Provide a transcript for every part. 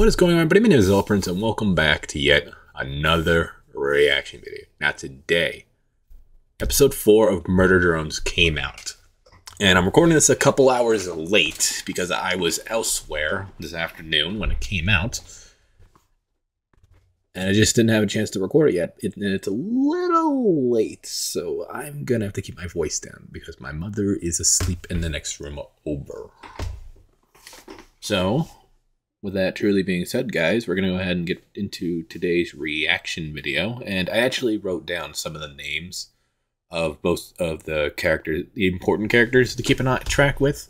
What is going on, everybody? My name is Elprince, and welcome back to yet another reaction video. Now, today, episode 4 of Murder Drones came out. And I'm recording this a couple hours late because I was elsewhere this afternoon when it came out. And I just didn't have a chance to record it yet. It, and it's a little late, so I'm gonna have to keep my voice down because my mother is asleep in the next room over. So, with that truly being said, guys, we're going to go ahead and get into today's reaction video. And I actually wrote down some of the names of both of the characters, the important characters to keep an eye track with.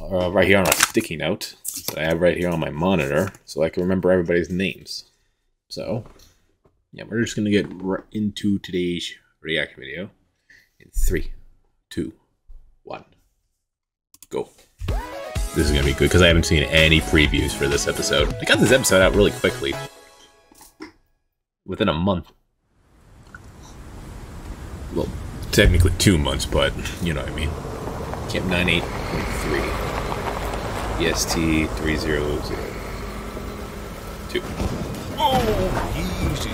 Uh, right here on a sticky note that I have right here on my monitor, so I can remember everybody's names. So, yeah, we're just going to get right into today's reaction video in three, two, one, go. This is to be good because I haven't seen any previews for this episode. I got this episode out really quickly. Within a month. Well, technically two months, but you know what I mean. Camp 98.3. EST 3002. Oh, easy.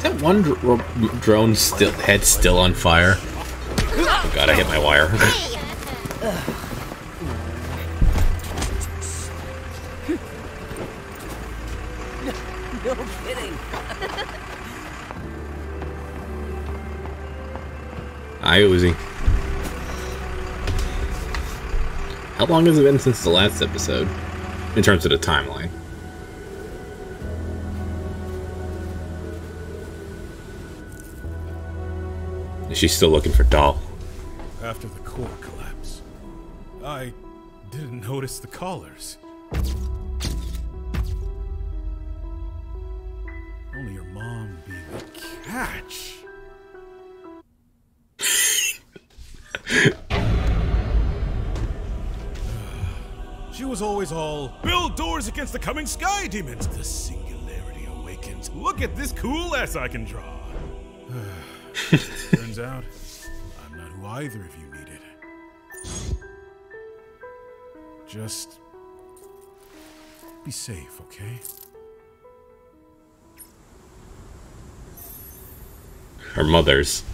That one dr drone still head still on fire? Oh god, I hit my wire. No kidding. Hi, Uzi. How long has it been since the last episode? In terms of the timeline. Is she still looking for Doll? After the core collapse, I didn't notice the collars. Only your mom being a catch. she was always all build doors against the coming sky demons. The singularity awakens. Look at this cool ass I can draw. Turns out, I'm not who either of you needed. Just be safe, okay? Her mother's.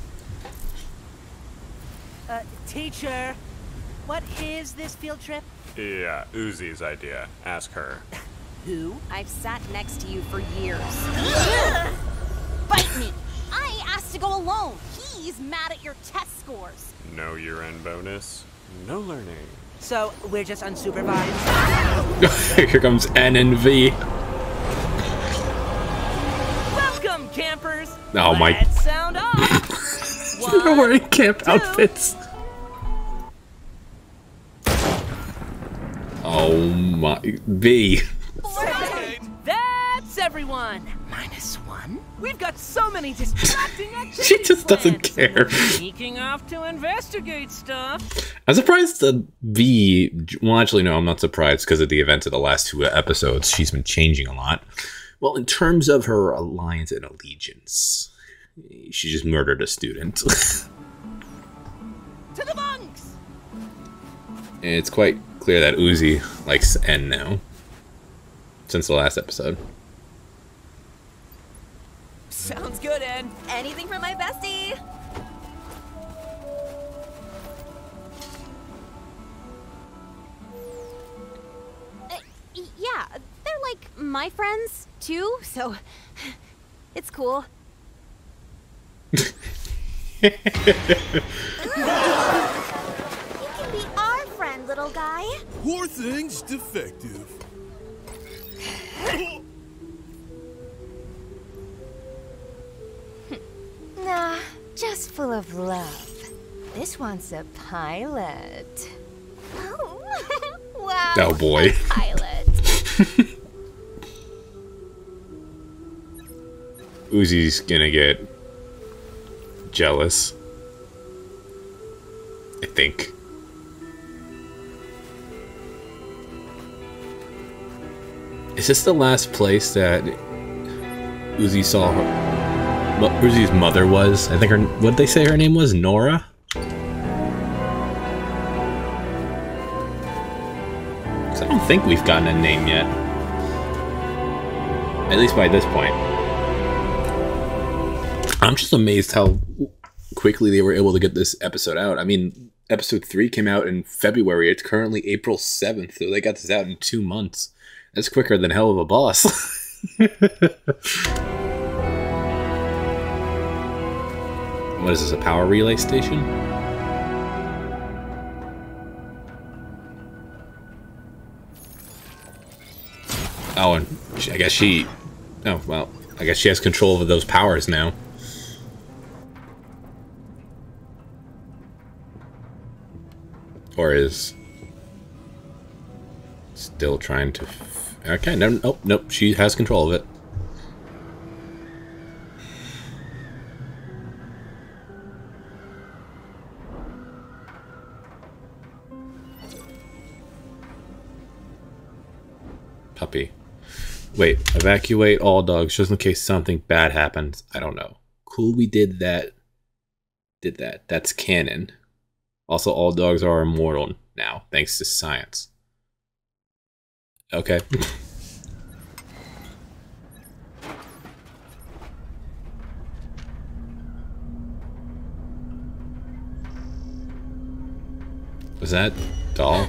Uh, teacher, what is this field trip? Yeah, Uzi's idea. Ask her. Who? I've sat next to you for years. Bite me! I asked to go alone. He's mad at your test scores. No year-end bonus, no learning. So we're just unsupervised. Here comes N and V. Welcome, campers. Oh, my- Let's sound off. They're One, wearing camp two. outfits. Oh my V. That's everyone. Minus one. We've got so many distracting activities. She just doesn't care. Sneaking off to investigate stuff. I'm surprised the V. Well, actually, no, I'm not surprised because of the events of the last two episodes. She's been changing a lot. Well, in terms of her alliance and allegiance, she just murdered a student. To the bunks. it's quite clear that Uzi likes N now. Since the last episode. Sounds good, Ed. Anything for my bestie? Uh, yeah, they're like my friends too, so it's cool. you can be our friend, little guy. Poor thing's defective. full of love. This one's a pilot. Oh, wow. Oh boy. Pilot. Uzi's gonna get jealous. I think. Is this the last place that Uzi saw her? well, Uzi's mother was. I think her, what they say her name was? Nora? I don't think we've gotten a name yet. At least by this point. I'm just amazed how quickly they were able to get this episode out. I mean, episode three came out in February. It's currently April 7th, so they got this out in two months. That's quicker than Helluva Boss. what is this, a power relay station? Oh, and I guess she. Oh, well, I guess she has control over those powers now. Or is. Still trying to. Okay, no, nope, nope, she has control of it. Puppy. Wait, evacuate all dogs just in case something bad happens. I don't know. Cool, we did that. Did that. That's canon. Also, all dogs are immortal now, thanks to science. Okay. Was that doll?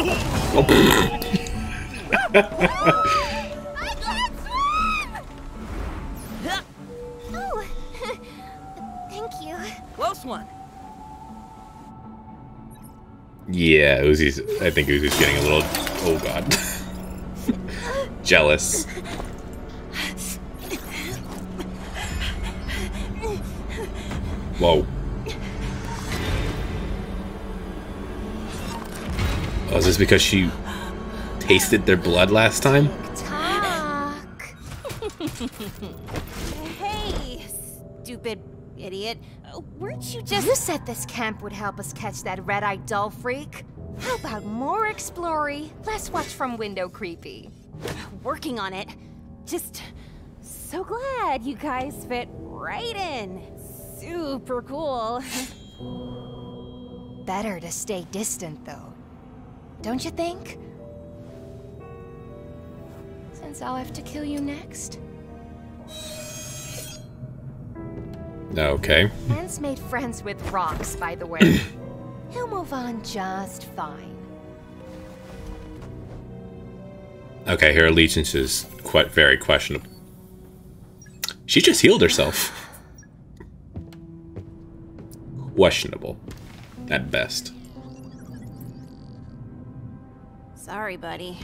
I can't swim! Oh, thank you. Close one. Yeah, Uzi's. I think Uzi's getting a little. Oh god. Jealous. Whoa. Is this because she tasted their blood last time? Hey, stupid idiot. Weren't you just. You said this camp would help us catch that red-eyed doll freak. How about more explory, less watch from window creepy? working on it. Just so glad you guys fit right in. Super cool. Better to stay distant, though. Don't you think? Since I'll have to kill you next. Okay. Hans made friends with rocks, by the way. He'll move on just fine. Okay, her allegiance is quite very questionable. She just healed herself. Questionable. At best. Sorry, buddy.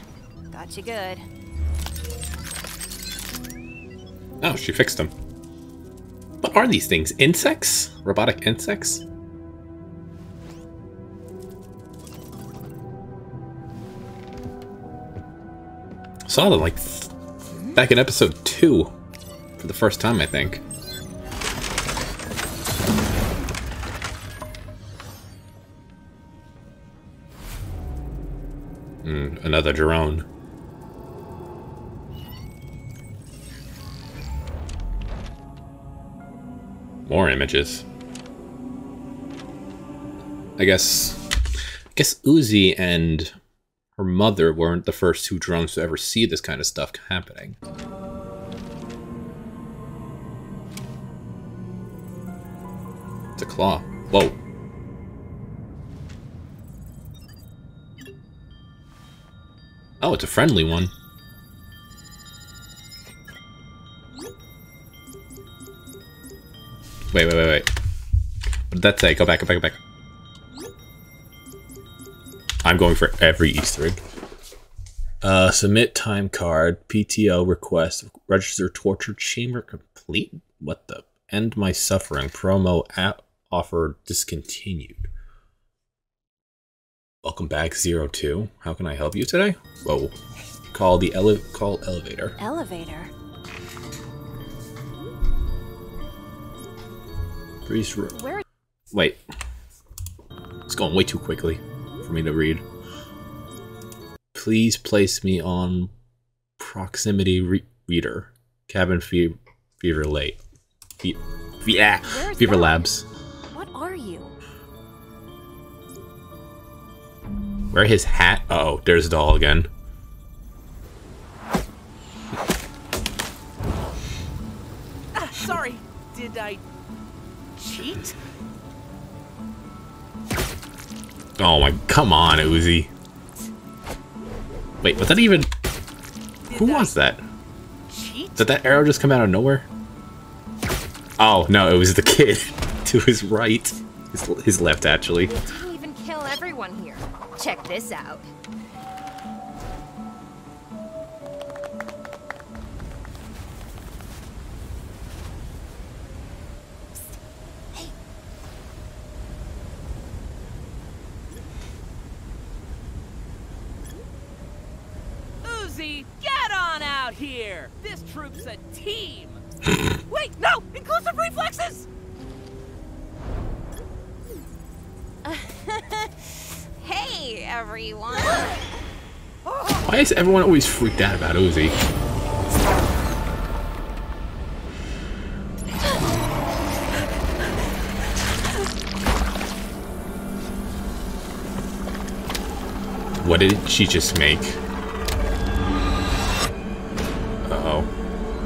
Got you good. Oh, she fixed them. What are these things? Insects? Robotic insects? Saw them like back in episode two for the first time, I think. Another drone. More images. I guess I guess Uzi and her mother weren't the first two drones to ever see this kind of stuff happening. It's a claw. Whoa. Oh, it's a friendly one. Wait, wait, wait, wait. What did that say? Go back, go back, go back. I'm going for every Easter egg. Uh, submit time card, PTO request, register torture chamber complete. What the? End my suffering. Promo app offer discontinued. Welcome back, Zero Two. How can I help you today? Whoa. Call the ele call elevator. Elevator. Please. ro- Where? Wait. It's going way too quickly for me to read. Please place me on proximity re reader. Cabin fe fever late. Fe yeah. Fever that? labs. Wear his hat. Uh oh, there's doll again. Ah, sorry. Did I cheat? Oh my, come on, Uzi. Wait, was that even? Who I was that? Cheat? Did that arrow just come out of nowhere? Oh no, it was the kid to his right, his, his left actually. Didn't even kill everyone here. Check this out. Uzi, get on out here! This troop's a team! Wait, no! Inclusive reflexes! Everyone. Why is everyone always freaked out about Uzi? What did she just make? Uh oh.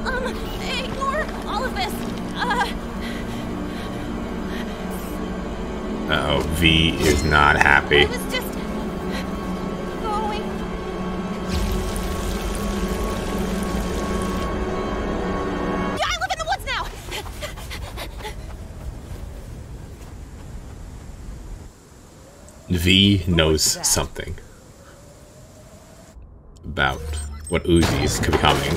Um, ignore all of this. Uh, Uh oh. V is not happy. V knows something about what Uzi is becoming.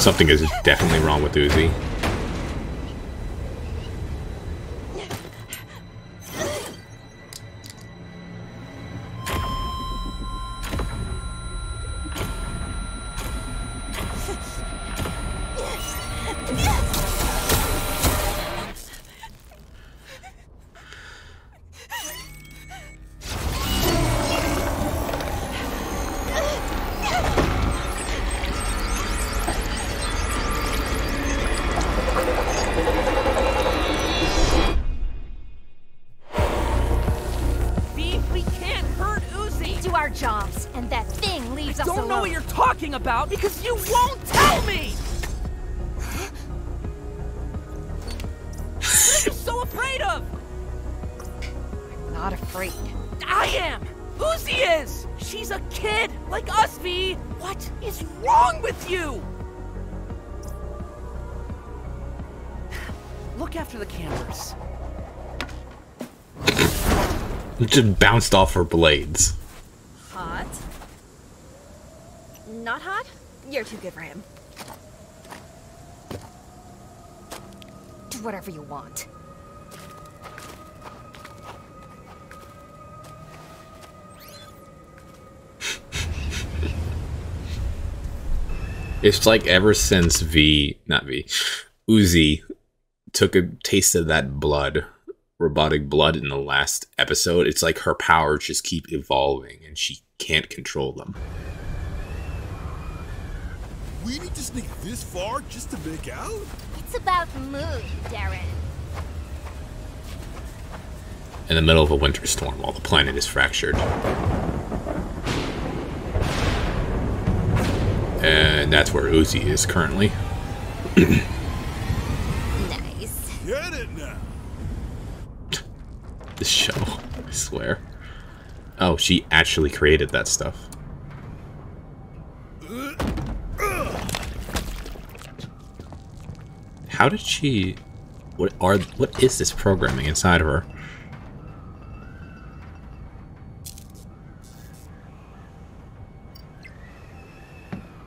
Something is definitely wrong with Uzi. Afraid of? Not afraid. I am! Uzi is! She's a kid, like us, V! What is wrong with you? Look after the cameras. It just bounced off her blades. Hot. Not hot? You're too good for him. Do whatever you want. It's like ever since V, not V, Uzi took a taste of that blood, robotic blood in the last episode, it's like her powers just keep evolving and she can't control them. We need to sneak this far just to make out? It's about mood, Darren. In the middle of a winter storm while the planet is fractured. And that's where Uzi is currently. Nice. Get it now. This show, I swear. Oh, she actually created that stuff. How did she? What are? What is this programming inside of her?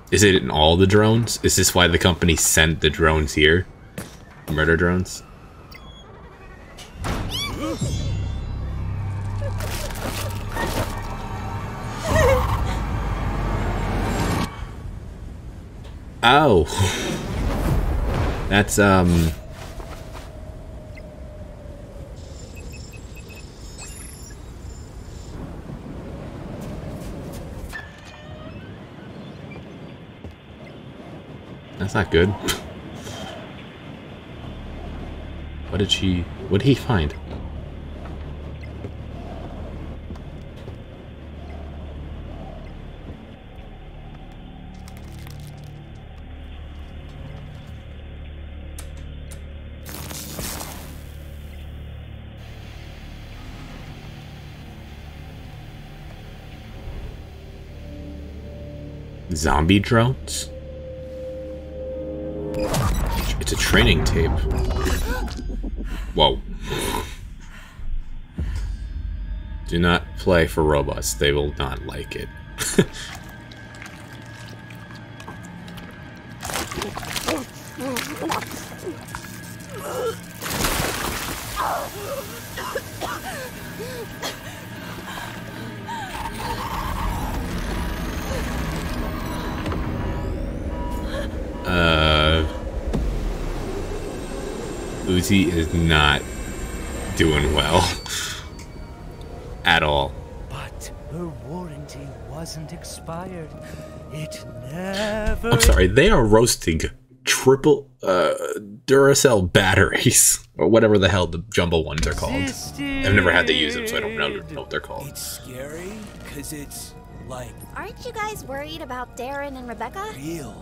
Is it in all the drones? Is this why the company sent the drones here? Murder drones. Oh. That's, um... That's not good. What did she... What did he find? Zombie drones? It's a training tape. Whoa. Do not play for robots. They will not like it. Uzi is not doing well at all. But her warranty wasn't expired. It never. I'm sorry, they are roasting triple uh, Duracell batteries or whatever the hell the jumbo ones are called. I've never had to use them, so I don't know, know what they're called. It's scary because it's like Aren't you guys worried about Darren and Rebecca? real.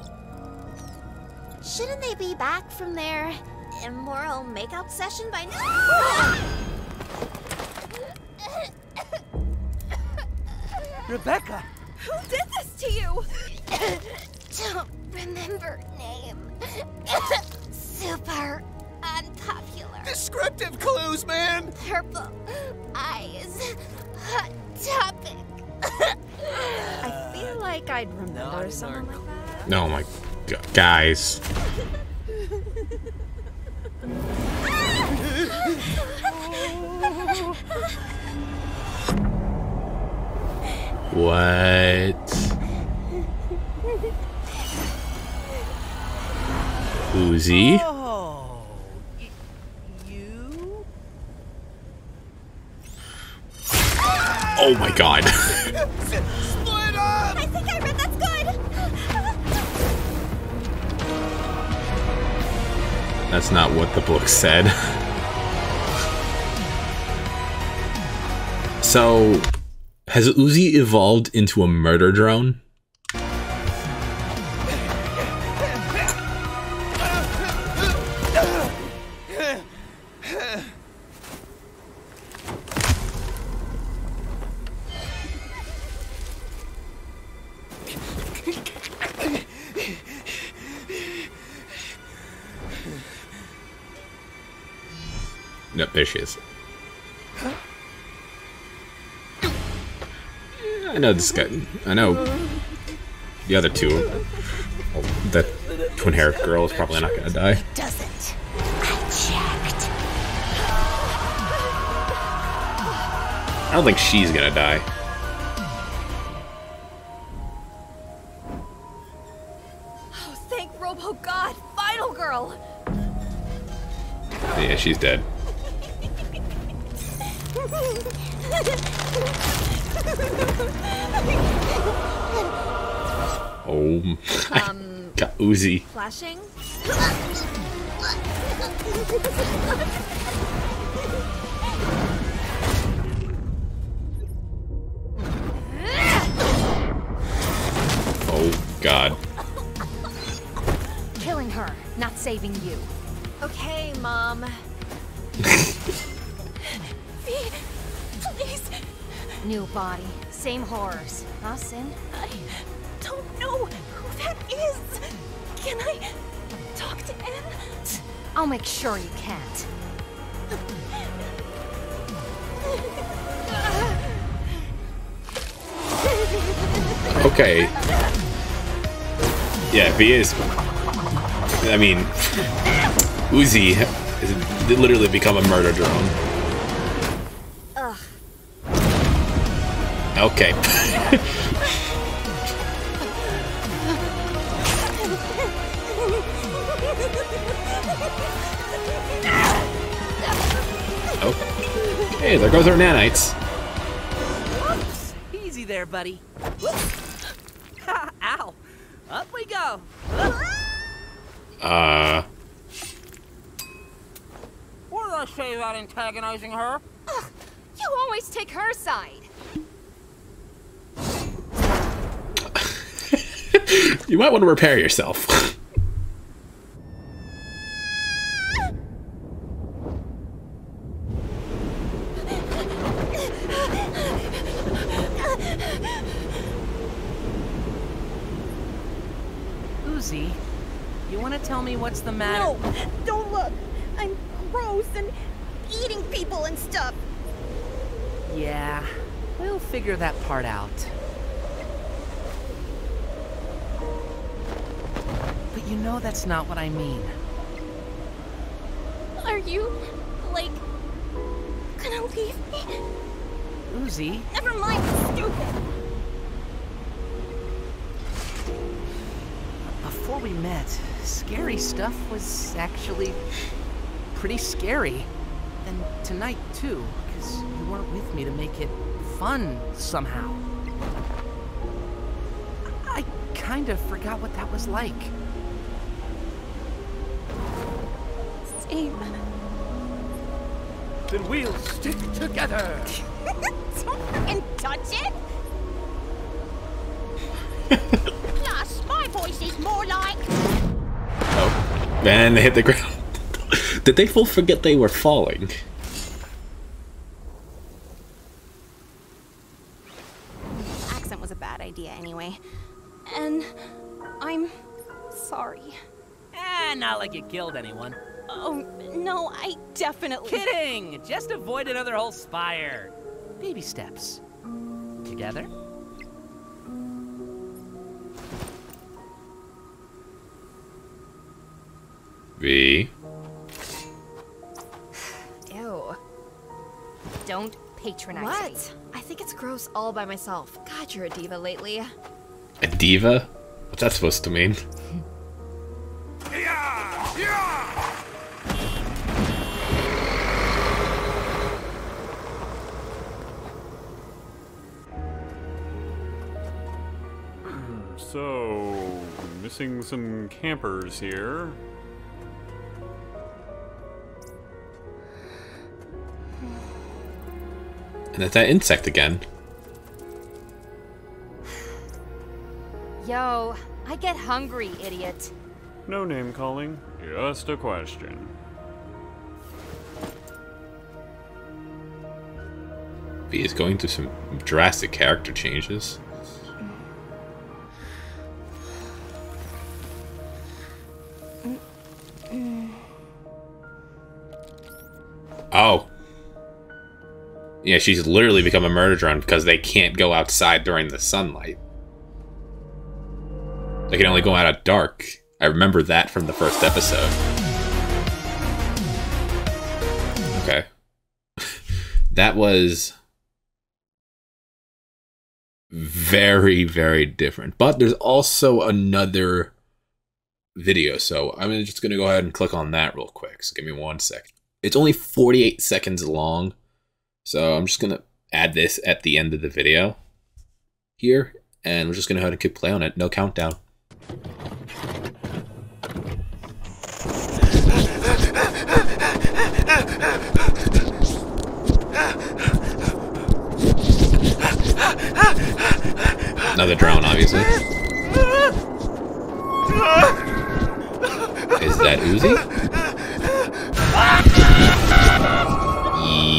Shouldn't they be back from their immoral makeout session by now? Rebecca, Who did this to you? Don't remember name. Super unpopular. descriptive clues, man. Purple eyes. Hot topic. I feel like I'd remember Not someone like that. Oh my god, guys. What? Uzi? Oh, you? Oh my god. That's not what the book said. So, has Uzi evolved into a murder drone? I know this guy. I know the other two. Well, that twin-haired girl is probably not gonna die. Doesn't. I checked. I don't think she's gonna die. Oh, thank Robo oh, God! Final girl! Yeah, she's dead. Oh, Um, got Uzi. flashing? Oh God. Killing her, not saving you. Okay, Mom. Please. New body, same horrors. Huh, Sin? I don't know who that is. Can I talk to Anne? I'll make sure you can't. Okay. Yeah, if he is. I mean, Uzi has literally become a murder drone. Okay. Hey, there goes our nanites. Easy there, buddy. Ow. Up we go. Uh, What did I say about antagonizing her? You always take her side. you might want to repair yourself. Uzi, you want to tell me what's the matter? No, don't look. I'm gross and eating people and stuff. Yeah, we'll figure that part out. But you know that's not what I mean. Are you, like, gonna leave me? Uzi, Never mind, stupid. Before we met, scary stuff was actually pretty scary. And tonight, too, because you weren't with me to make it fun somehow. I kind of forgot what that was like. Same. Then we'll stick together. Don't fucking touch it! And they hit the ground. Did they full forget they were falling? Accent was a bad idea anyway. And I'm sorry. Eh, not like you killed anyone. Oh, no, I definitely. Kidding! Just avoid another whole spire. Baby steps. Together? V. Ew. Don't patronize me. What? I think it's gross all by myself. God, you're a diva lately. A diva? What's that supposed to mean? So, missing some campers here. And it's that insect again. Yo, I get hungry, idiot. No name calling, just a question. V is going through some drastic character changes. Yeah, she's literally become a murder drone because they can't go outside during the sunlight. They can only go out at dark. I remember that from the first episode. Okay. that was very, very different. But there's also another video, so I'm just gonna go ahead and click on that real quick. So give me one second. It's only 48 seconds long, so I'm just gonna add this at the end of the video here, and we're just gonna go ahead and keep play on it. No countdown. Another drone, obviously. Is that Uzi?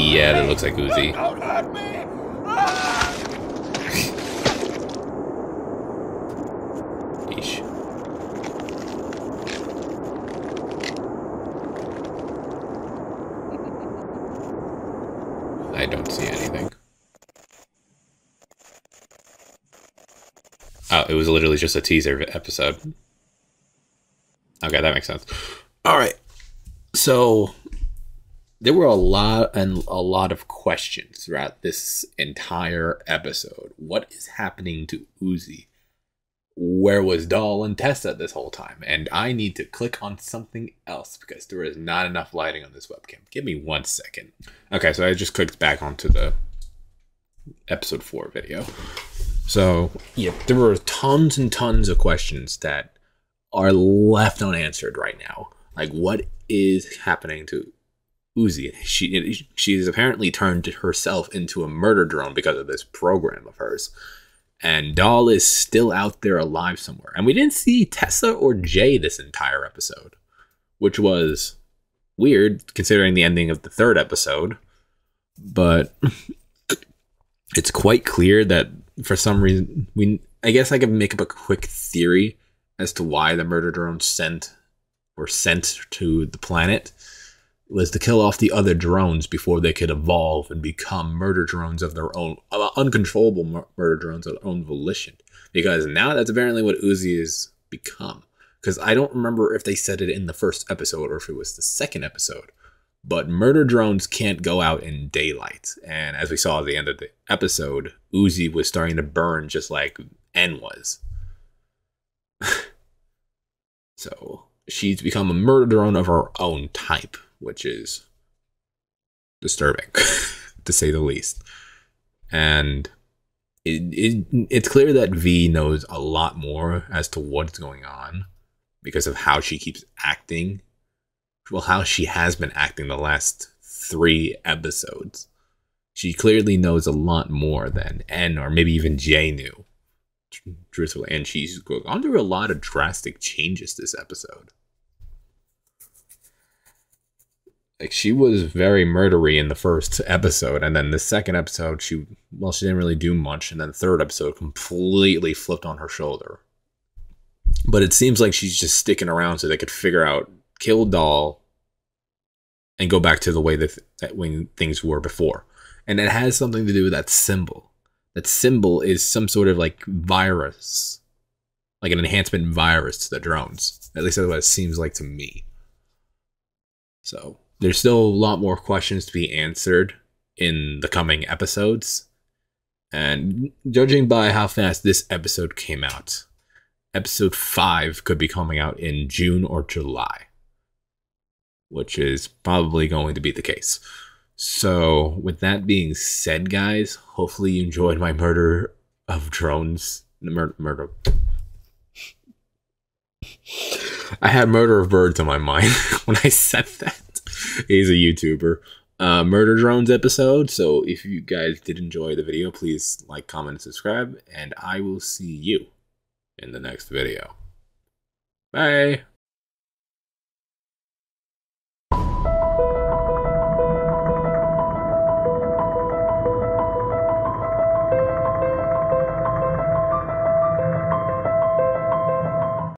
Yeah, that looks like Uzi. I don't see anything. Oh, it was literally just a teaser episode. Okay, that makes sense. All right. So there were a lot and a lot of questions throughout this entire episode. What is happening to Uzi? Where was Doll and Tessa this whole time? And I need to click on something else because there is not enough lighting on this webcam. Give me one second. Okay, so I just clicked back onto the episode 4 video. So, yeah, there were tons and tons of questions that are left unanswered right now. Like, what is happening to Uzi? She she's apparently turned herself into a murder drone because of this program of hers. And Doll is still out there alive somewhere. And we didn't see Tessa or J this entire episode, which was weird considering the ending of the third episode. But it's quite clear that for some reason we I guess I could make up a quick theory as to why the murder drone sent were sent to the planet was to kill off the other drones before they could evolve and become murder drones of their own, uh, uncontrollable mur- murder drones of their own volition. Because now that's apparently what Uzi has become. Because I don't remember if they said it in the first episode or if it was the second episode. But murder drones can't go out in daylight. And as we saw at the end of the episode, Uzi was starting to burn just like N was. so she's become a murder drone of her own type, which is disturbing, to say the least. And it, it it's clear that V knows a lot more as to what's going on because of how she keeps acting. Well, how she has been acting the last three episodes. She clearly knows a lot more than N or maybe even J knew. Truthfully, and she's gone through a lot of drastic changes this episode. Like she was very murdery in the first episode and then the second episode she well she didn't really do much and then the third episode completely flipped on her shoulder. But it seems like she's just sticking around so they could figure out kill doll and go back to the way that, th- that when things were before. And it has something to do with that symbol. That symbol is some sort of like virus. Like an enhancement virus to the drones. At least that's what it seems like to me. So there's still a lot more questions to be answered in the coming episodes. And judging by how fast this episode came out, episode 5 could be coming out in June or July, which is probably going to be the case. So, with that being said, guys, hopefully you enjoyed my murder of drones. Mur- murder. I had murder of birds on my mind when I said that. He's a YouTuber. Uh, Murder Drones episode. So if you guys did enjoy the video, please like, comment, and subscribe. And I will see you in the next video. Bye.